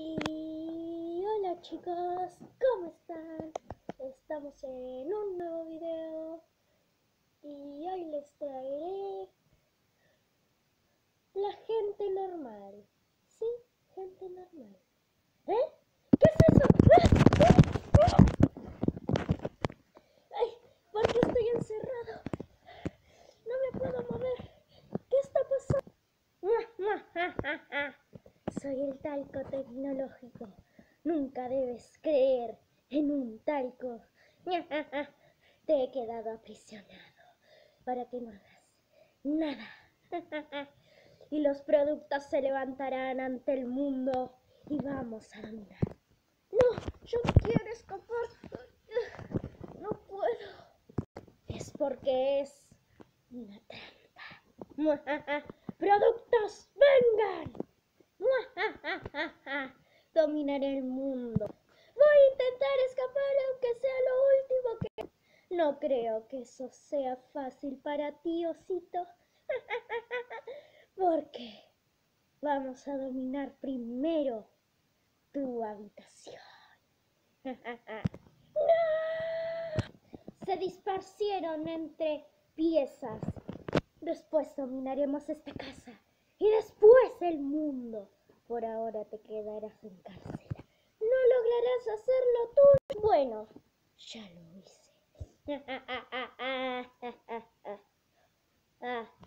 Y hola chicos, ¿cómo están? Estamos en un nuevo video y hoy les traeré la gente normal. Sí, gente normal. Soy el talco tecnológico. Nunca debes creer en un talco. Te he quedado aprisionado para que no hagas nada. Y los productos se levantarán ante el mundo y vamos a dominar. No, yo quiero escapar. No puedo. Es porque es una trampa. ¡Productos, vengan! Dominaré el mundo. Voy a intentar escapar aunque sea lo último que... No creo que eso sea fácil para ti, osito. Porque vamos a dominar primero tu habitación. Se disparcieron entre piezas. Después dominaremos esta casa y después el mundo. Por ahora te quedarás en cárcel. No lograrás hacerlo tú. Bueno, ya lo hice.